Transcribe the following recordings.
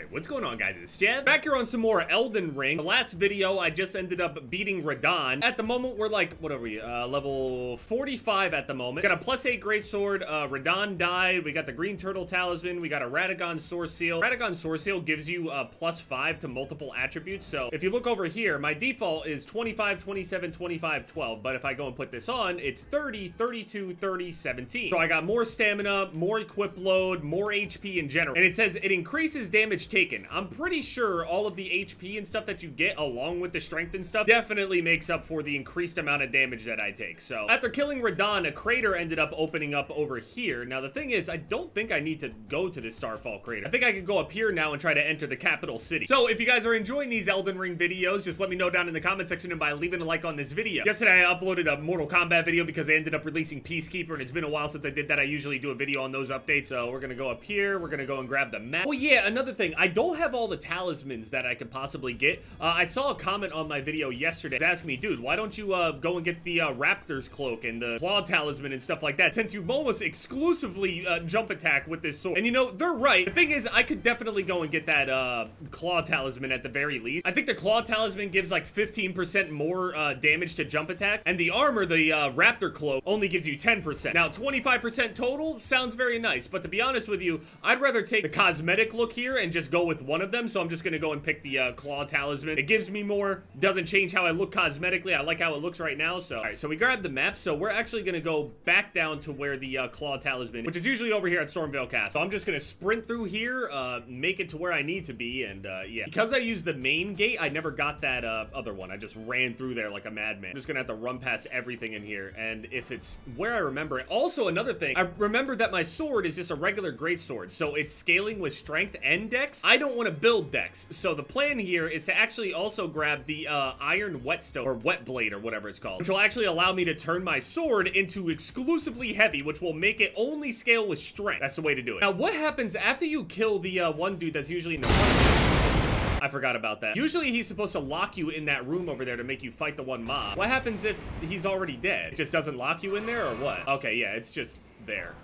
Alright, what's going on guys? It's Jev. Back here on some more Elden Ring. The last video, I just ended up beating Radahn. At the moment, we're like, what are we? Uh, level 45 at the moment. Got a plus 8 greatsword. Uh, Radahn died. We got the green turtle talisman. We got a Radagon's Soreseal. Radagon sword seal gives you uh, plus 5 to multiple attributes. So if you look over here, my default is 25, 27, 25, 12. But if I go and put this on, it's 30, 32, 30, 17. So I got more stamina, more equip load, more HP in general. And it says it increases damage taken. I'm pretty sure all of the HP and stuff that you get along with the strength and stuff definitely makes up for the increased amount of damage that I take. So after killing Radahn, a crater ended up opening up over here. Now the thing is, I don't think I need to go to the Starfall crater. I think I could go up here now and try to enter the capital city. So if you guys are enjoying these Elden Ring videos, just let me know down in the comment section and by leaving a like on this video. Yesterday I uploaded a Mortal Kombat video because they ended up releasing Peacekeeper and it's been a while since I did that. I usually do a video on those updates. So we're gonna go up here. We're gonna go and grab the map. Oh yeah, another thing. I don't have all the talismans that I could possibly get. Uh, I saw a comment on my video yesterday asking me, dude, why don't you uh, go and get the uh, Raptor's Cloak and the Claw Talisman and stuff like that, since you almost exclusively uh, jump attack with this sword. And you know, they're right. The thing is, I could definitely go and get that uh, Claw Talisman at the very least. I think the Claw Talisman gives like 15% more uh, damage to jump attack, and the armor, the Raptor Cloak, only gives you 10%. Now, 25% total sounds very nice, but to be honest with you, I'd rather take the cosmetic look here and just go with one of them. So I'm just going to go and pick the uh, Claw Talisman. It gives me more, doesn't change how I look cosmetically. I like how it looks right now. So, all right, so we grabbed the map. So we're actually to go back down to where the uh, Claw Talisman, which is usually over here at Stormveil Castle. So I'm just going to sprint through here, uh, make it to where I need to be. And uh, yeah, because I used the main gate, I never got that uh, other one. I just ran through there like a madman. I'm just going to have to run past everything in here. And if it's where I remember it. Also, another thing, I remember that my sword is just a regular great sword. So it's scaling with strength and dex. I don't want to build dex, So the plan here is to actually also grab the uh, iron whetstone or whetblade or whatever it's called, which will actually allow me to turn my sword into exclusively heavy, which will make it only scale with strength. That's the way to do it. Now, what happens after you kill the uh, one dude that's usually in the? I forgot about that. Usually he's supposed to lock you in that room over there to make you fight the one mob. What happens if he's already dead? It just doesn't lock you in there or what? Okay, yeah, it's just there.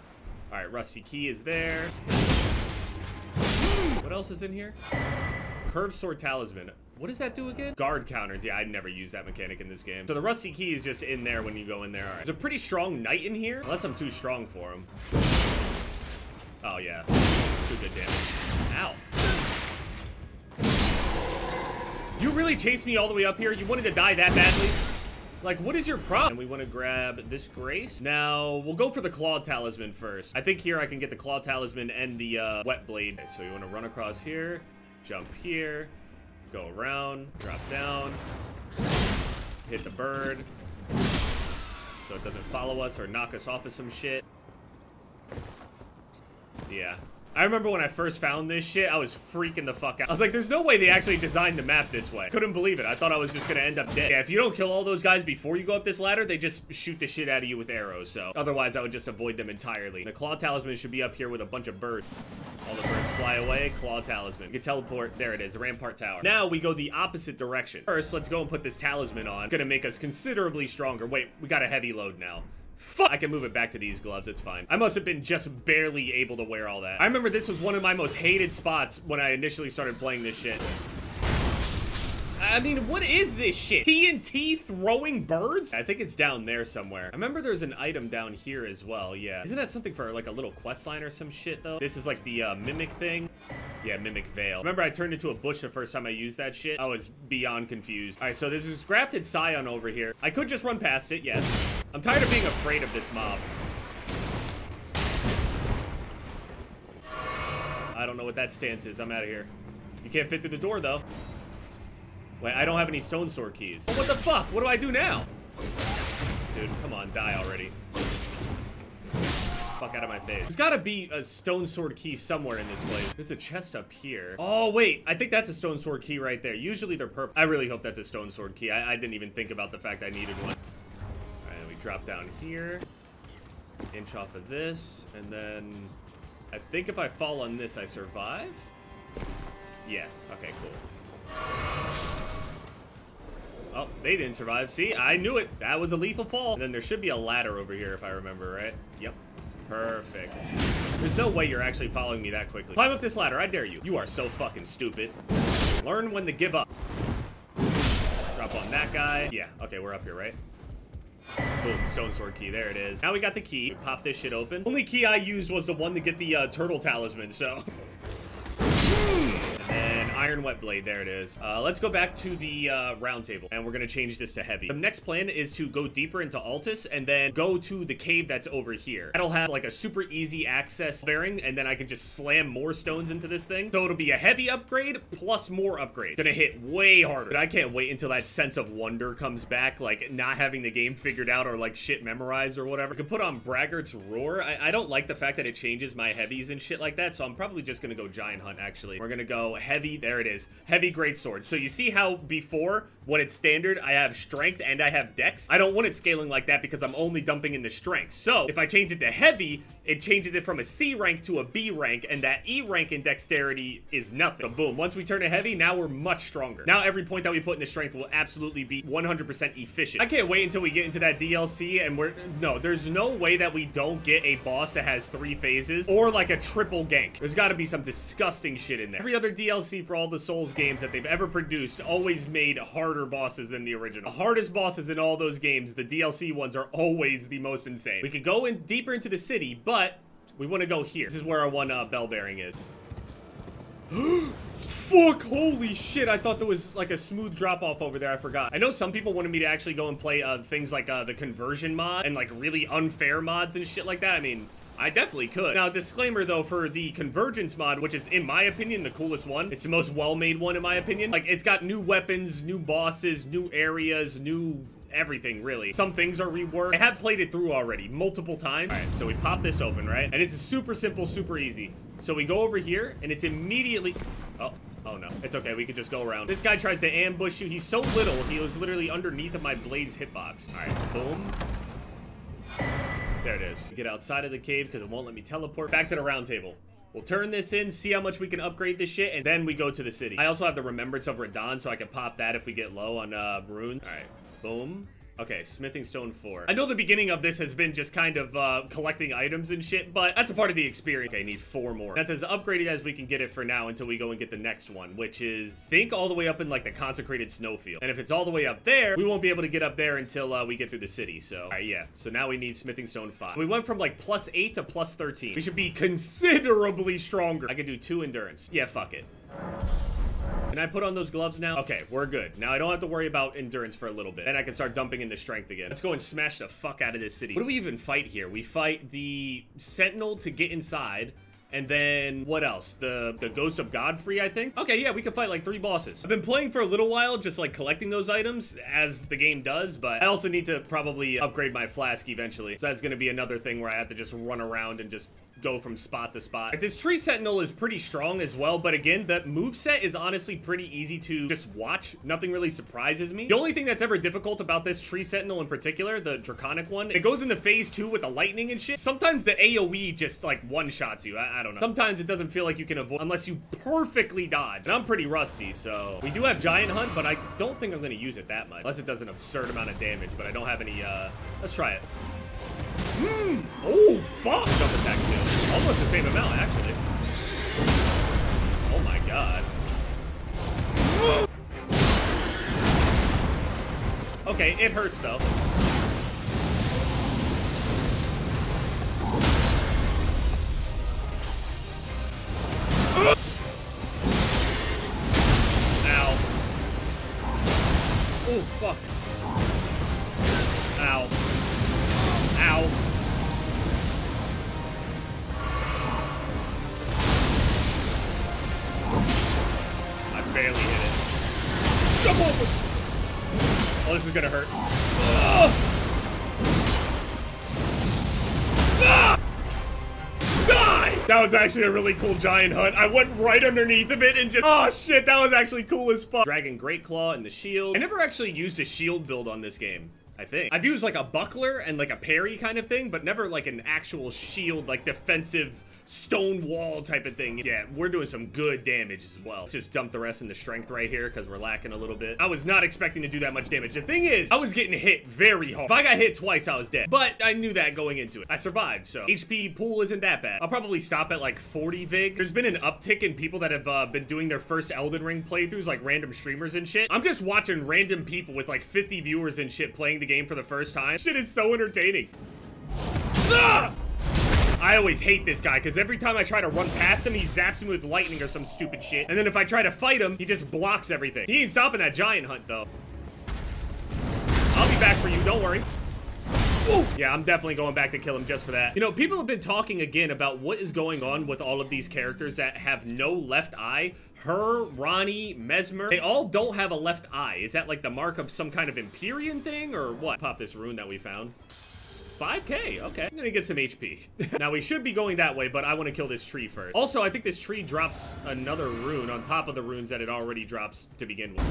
All right, Rusty Key is there. What else is in here? Curved Sword Talisman. What does that do again? Guard counters. Yeah, I'd never use that mechanic in this game. So the Rusty Key is just in there when you go in there. There's a pretty strong knight in here, unless I'm too strong for him. Oh, yeah. Too good damage. Ow. You really chased me all the way up here? You wanted to die that badly? Like, what is your problem? And we want to grab this Grace. Now, we'll go for the Claw Talisman first. I think here I can get the Claw Talisman and the uh, Whetblade. Okay, so you want to run across here, jump here, go around, drop down, hit the bird, so it doesn't follow us or knock us off of some shit. Yeah, I remember when I first found this shit, I was freaking the fuck out. I was like, there's no way they actually designed the map this way. Couldn't believe it. I thought I was just gonna end up dead. Yeah, if you don't kill all those guys before you go up this ladder, they just shoot the shit out of you with arrows, so. Otherwise, I would just avoid them entirely. The Claw Talisman should be up here with a bunch of birds. All the birds fly away, Claw Talisman. You can teleport, there it is, Rampart Tower. Now, we go the opposite direction. First, let's go and put this talisman on. Gonna make us considerably stronger. Wait, we got a heavy load now. Fuck! I can move it back to these gloves, it's fine. I must have been just barely able to wear all that. I remember this was one of my most hated spots when I initially started playing this shit. I mean, what is this shit? TNT throwing birds? I think it's down there somewhere. I remember there's an item down here as well, yeah. Isn't that something for like a little quest line or some shit though? This is like the uh, Mimic thing. Yeah, Mimic Veil. Remember I turned into a bush the first time I used that shit? I was beyond confused. All right, so there's this grafted Scion over here. I could just run past it, yes. I'm tired of being afraid of this mob. I don't know what that stance is. I'm out of here. You can't fit through the door though. Wait, I don't have any stone sword keys. Oh, what the fuck? What do I do now? Dude, come on, die already. Fuck out of my face. There's gotta be a stone sword key somewhere in this place. There's a chest up here. Oh, wait. I think that's a stone sword key right there. Usually they're purple. I really hope that's a stone sword key. I, I didn't even think about the fact I needed one. Drop down here. Inch off of this. And then... I think if I fall on this, I survive? Yeah. Okay, cool. Oh, they didn't survive. See, I knew it. That was a lethal fall. And then there should be a ladder over here if I remember right. Yep. Perfect. There's no way you're actually following me that quickly. Climb up this ladder, I dare you. You are so fucking stupid. Learn when to give up. Drop on that guy. Yeah, okay, we're up here, right? Boom, stone sword key, there it is. Now we got the key. Pop this shit open. Only key I used was the one to get the uh, turtle talisman, so... Iron Whetblade, there it is. Uh, let's go back to the uh, round table, and we're gonna change this to heavy. The next plan is to go deeper into Altus, and then go to the cave that's over here. That'll have like a super easy access bearing, and then I can just slam more stones into this thing. So it'll be a heavy upgrade plus more upgrade. Gonna hit way harder. But I can't wait until that sense of wonder comes back, like not having the game figured out or like shit memorized or whatever. I can put on Braggart's Roar. I, I don't like the fact that it changes my heavies and shit like that, so I'm probably just gonna go Giant Hunt, actually. We're gonna go heavy, there it is. Heavy great sword. So you see how before, when it's standard, I have strength and I have dex? I don't want it scaling like that because I'm only dumping in the strength. So if I change it to heavy, it changes it from a C rank to a B rank, and that E rank in dexterity is nothing. But boom, once we turn it heavy, now we're much stronger. Now every point that we put in the strength will absolutely be 100% efficient. I can't wait until we get into that DLC, and we're... No, there's no way that we don't get a boss that has three phases, or like a triple gank. There's gotta be some disgusting shit in there. Every other DLC for all the Souls games that they've ever produced always made harder bosses than the original. The hardest bosses in all those games, the DLC ones, are always the most insane. We could go in deeper into the city, but we want to go here. This is where our one uh, bell bearing is. Fuck, holy shit, I thought there was like a smooth drop off over there, I forgot. I know some people wanted me to actually go and play uh, things like uh, the Convergence mod and like really unfair mods and shit like that. I mean, I definitely could. Now, disclaimer though, for the Convergence mod, which is, in my opinion, the coolest one. It's the most well-made one, in my opinion. Like, it's got new weapons, new bosses, new areas, new everything, really. Some things are reworked. I have played it through already, multiple times. All right, so we pop this open, right? And it's super simple, super easy. So we go over here, and it's immediately... Oh, oh no. It's okay, we could just go around. This guy tries to ambush you. He's so little, he was literally underneath of my blade's hitbox. All right, boom. There it is. Get outside of the cave because it won't let me teleport. Back to the round table. We'll turn this in, see how much we can upgrade this shit, and then we go to the city. I also have the Remembrance of Radahn, so I can pop that if we get low on uh, Rune. All right, boom. Okay, smithing stone four. I know the beginning of this has been just kind of uh, collecting items and shit, but that's a part of the experience. Okay, I need four more. That's as upgraded as we can get it for now until we go and get the next one, which is, think all the way up in like the consecrated snowfield. And if it's all the way up there, we won't be able to get up there until uh, we get through the city. So, right, yeah. So now we need smithing stone five. We went from like plus eight to plus 13. We should be considerably stronger. I could do two endurance. Yeah, fuck it. Can I put on those gloves now? Okay, we're good. Now I don't have to worry about endurance for a little bit. And I can start dumping into strength again. Let's go and smash the fuck out of this city. What do we even fight here? We fight the Sentinel to get inside. And then what else? The the Ghost of Godfrey, I think. Okay, yeah, we can fight like three bosses. I've been playing for a little while, just like collecting those items as the game does, but I also need to probably upgrade my flask eventually. So that's gonna be another thing where I have to just run around and just go from spot to spot. This Tree Sentinel is pretty strong as well, but again, the move set is honestly pretty easy to just watch. Nothing really surprises me. The only thing that's ever difficult about this Tree Sentinel in particular, the Draconic one, it goes into phase two with the lightning and shit. Sometimes the AoE just like one-shots you. I, I don't know. Sometimes it doesn't feel like you can avoid unless you perfectly dodge. And I'm pretty rusty, so we do have Giant Hunt, but I don't think I'm gonna use it that much. Unless it does an absurd amount of damage, but I don't have any, uh, let's try it. Hmm. Oh, fuck. Jump attack. Almost the same amount, actually. Oh my god. Okay, it hurts though. Ow. Oh, fuck. Gonna hurt. Ah! Die! That was actually a really cool giant hunt. I went right underneath of it and just... Oh, shit, that was actually cool as fuck. Dragon Great Claw and the shield. I never actually used a shield build on this game. I think. I've used like a buckler and like a parry kind of thing, but never like an actual shield, like defensive stone wall type of thing. Yeah, we're doing some good damage as well. Let's just dump the rest in the strength right here because we're lacking a little bit. I was not expecting to do that much damage. The thing is, I was getting hit very hard. If I got hit twice, I was dead. But I knew that going into it. I survived, so HP pool isn't that bad. I'll probably stop at like 40 Vig. There's been an uptick in people that have uh, been doing their first Elden Ring playthroughs, like random streamers and shit. I'm just watching random people with like 50 viewers and shit playing the game for the first time. Shit is so entertaining. Ah! I always hate this guy, because every time I try to run past him, he zaps me with lightning or some stupid shit. And then if I try to fight him, he just blocks everything. He ain't stopping that giant hunt, though. I'll be back for you, don't worry. Yeah, I'm definitely going back to kill him just for that. You know, people have been talking again about what is going on with all of these characters that have no left eye. Her, Ranni, Messmer, they all don't have a left eye. Is that like the mark of some kind of Empyrean thing or what? Pop this rune that we found. 5k, okay. I'm gonna get some HP. now, we should be going that way, but I want to kill this tree first. Also, I think this tree drops another rune on top of the runes that it already drops to begin with.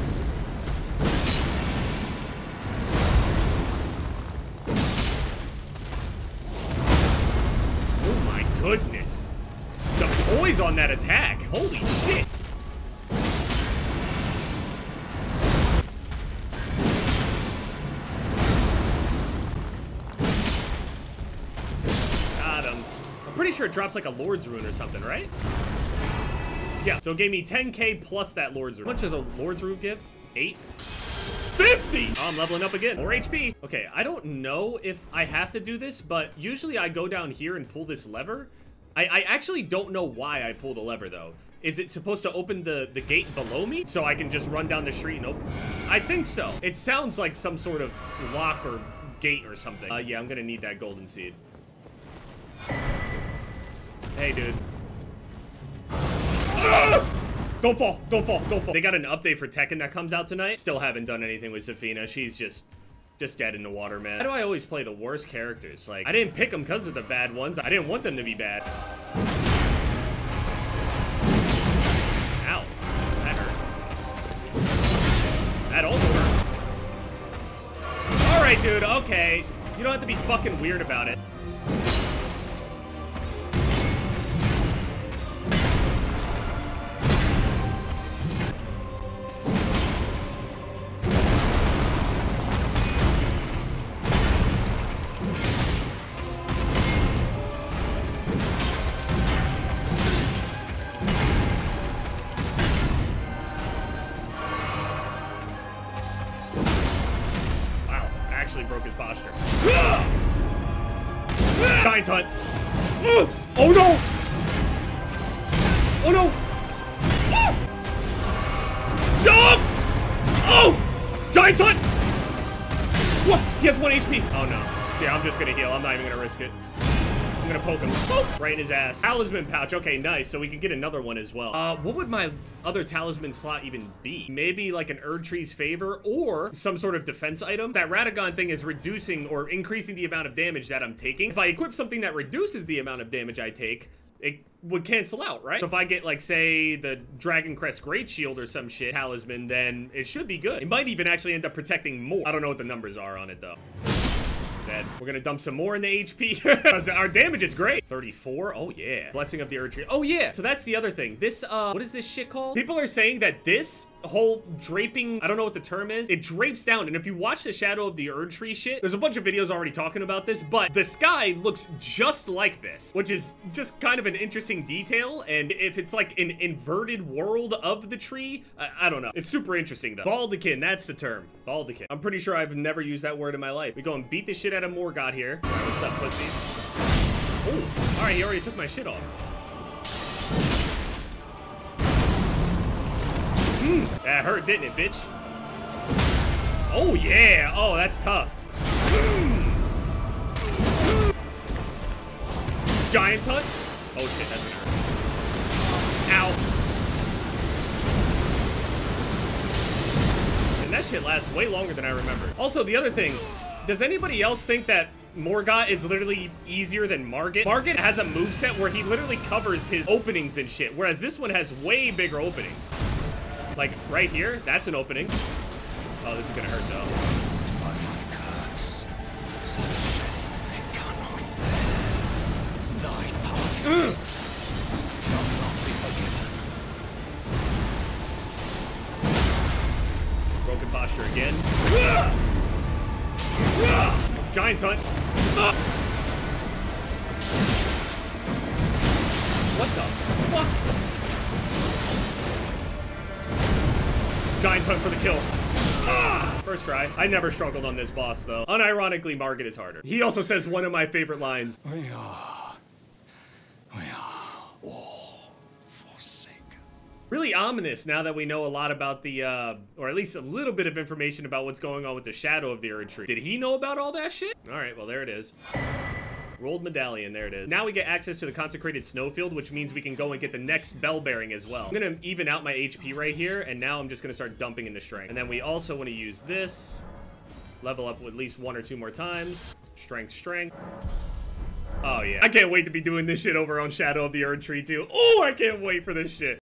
Oh my goodness. The poise on that attack. Holy shit. Sure it drops like a Lord's Rune or something, right? Yeah, so it gave me 10k plus that Lord's Rune. How much does a Lord's Rune give? 8? 50! Oh, I'm leveling up again. More HP. Okay, I don't know if I have to do this, but usually I go down here and pull this lever. I, I actually don't know why I pull the lever, though. Is it supposed to open the, the gate below me so I can just run down the street and open? I think so. It sounds like some sort of lock or gate or something. Uh, yeah, I'm gonna need that golden seed. Hey, dude. Ah! Don't fall, don't fall, don't fall. They got an update for Tekken that comes out tonight. Still haven't done anything with Zafina. She's just, just dead in the water, man. Why do I always play the worst characters? Like, I didn't pick them because of the bad ones. I didn't want them to be bad. Ow. That hurt. That also hurt. All right, dude, okay. You don't have to be fucking weird about it. Giant's Hunt. Oh no! Oh no! Jump! Oh! Giant's Hunt! What? He has one HP. Oh no. See, I'm just gonna heal. I'm not even gonna risk it. I'm gonna poke him. Right in his ass. Talisman pouch. Okay, nice. So we can get another one as well. Uh, what would my other talisman slot even be? Maybe like an Erdtree's Favor or some sort of defense item. That Radagon thing is reducing or increasing the amount of damage that I'm taking. If I equip something that reduces the amount of damage I take, it would cancel out, right? So if I get, like, say, the Dragon Crest Great Shield or some shit talisman, then it should be good. It might even actually end up protecting more. I don't know what the numbers are on it, though dead. We're gonna dump some more in the HP. Our damage is great. 34? Oh, yeah. Blessing of the Erdtree. Oh, yeah. So that's the other thing. This, uh, what is this shit called? People are saying that this whole draping, I don't know what the term is, it drapes down. And if you watch the Shadow of the Erdtree shit, there's a bunch of videos already talking about this, but the sky looks just like this, which is just kind of an interesting detail. And if it's like an inverted world of the tree, I, I don't know. It's super interesting though. Baldachin, that's the term. Baldachin. I'm pretty sure I've never used that word in my life. We go and beat the shit out of Morgott here. what's up, pussy? Oh, all right, he already took my shit off. Mm, that hurt, didn't it, bitch? Oh, yeah. Oh, that's tough. Giant's Hunt? Oh, shit, that's hurt. Ow. And that shit lasts way longer than I remember. Also, the other thing, does anybody else think that Morgott is literally easier than Margit. Margit has a move set where he literally covers his openings and shit, whereas this one has way bigger openings. Like, right here, that's an opening. Oh, this is gonna hurt, though. Broken posture again. Giants hunt. What the fuck? Giant Hunt for the kill. First try. I never struggled on this boss, though. Unironically, Margit is harder. He also says one of my favorite lines. We are. We are all forsaken. Really ominous now that we know a lot about the, uh, or at least a little bit of information about what's going on with the Shadow of the Erdtree. Did he know about all that shit? All right, well, there it is. Rold medallion, there it is. Now we get access to the consecrated snowfield, which means we can go and get the next bell bearing as well. I'm gonna even out my HP right here, and now I'm just gonna start dumping into strength. And then we also wanna use this, level up at least one or two more times. Strength, strength. Oh yeah. I can't wait to be doing this shit over on Shadow of the Erdtree too. Oh, I can't wait for this shit.